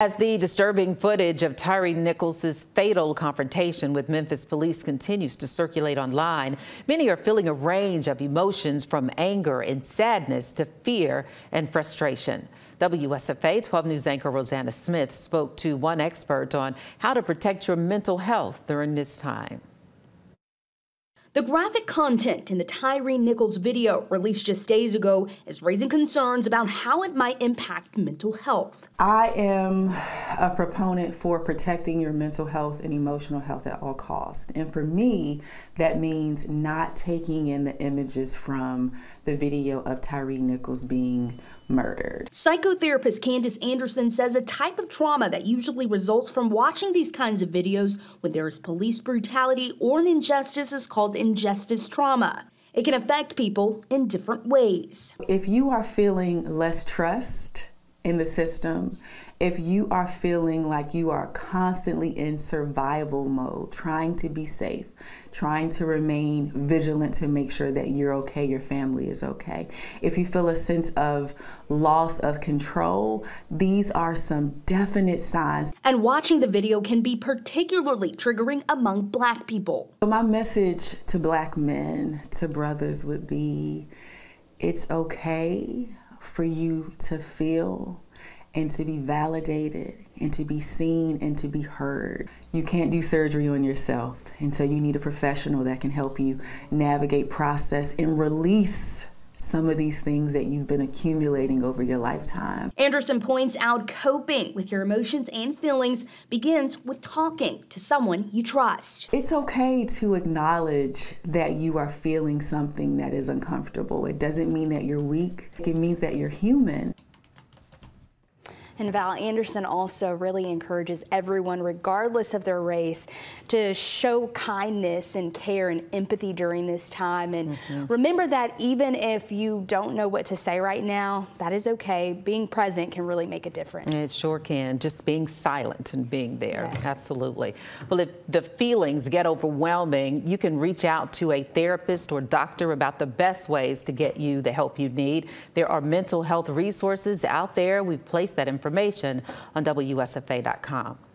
As the disturbing footage of Tyre Nichols' fatal confrontation with Memphis police continues to circulate online, many are feeling a range of emotions from anger and sadness to fear and frustration. WSFA 12 News anchor Rosanna Smith spoke to one expert on how to protect your mental health during this time. The graphic content in the Tyre Nichols video released just days ago is raising concerns about how it might impact mental health. I am a proponent for protecting your mental health and emotional health at all costs. And for me, that means not taking in the images from the video of Tyre Nichols being murdered. Psychotherapist Candace Anderson says a type of trauma that usually results from watching these kinds of videos when there is police brutality or an injustice is called injustice trauma. It can affect people in different ways. If you are feeling less trust, in the system, if you are feeling like you are constantly in survival mode, trying to be safe, trying to remain vigilant to make sure that you're okay, your family is okay, if you feel a sense of loss of control, these are some definite signs. And watching the video can be particularly triggering among black people. So my message to black men, to brothers would be, it's okay for you to feel and to be validated and to be seen and to be heard. You can't do surgery on yourself, and so you need a professional that can help you navigate, process, and release some of these things that you've been accumulating over your lifetime. Anderson points out coping with your emotions and feelings begins with talking to someone you trust. It's okay to acknowledge that you are feeling something that is uncomfortable. It doesn't mean that you're weak, it means that you're human. And Val Anderson also really encourages everyone, regardless of their race, to show kindness and care and empathy during this time. And mm -hmm. remember that even if you don't know what to say right now, that is okay. Being present can really make a difference. It sure can. Just being silent and being there. Yes. Absolutely. Well, if the feelings get overwhelming, you can reach out to a therapist or doctor about the best ways to get you the help you need. There are mental health resources out there. We've placed that information information on WSFA.com.